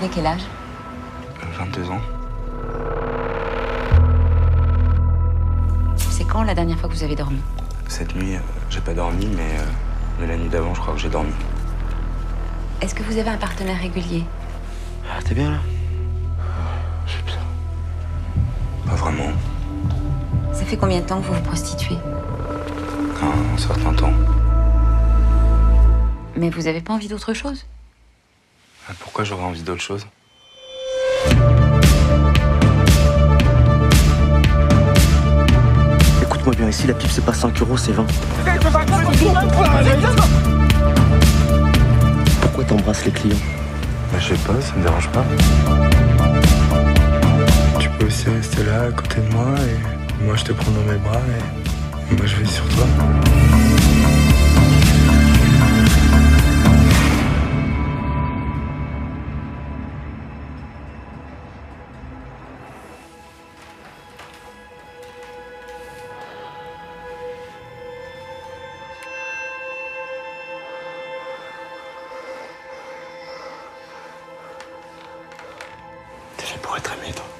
avez quel âge 22 ans. C'est quand la dernière fois que vous avez dormi Cette nuit, euh, j'ai pas dormi, mais, euh, mais la nuit d'avant, je crois que j'ai dormi. Est-ce que vous avez un partenaire régulier Ah, t'es bien là? J'ai bien. Pas vraiment. Ça fait combien de temps que vous vous prostituez Un, un certain temps. Mais vous avez pas envie d'autre chose? Ah, Pourquoi j'aurais envie d'autre chose? Écoute-moi bien, ici la pipe c'est pas 5 euros, c'est 20. Pourquoi t'embrasses les clients? Bah, je sais pas, ça me dérange pas. Tu peux aussi rester là à côté de moi et moi je te prends dans mes bras et moi je vais sur toi. Pour être aimé.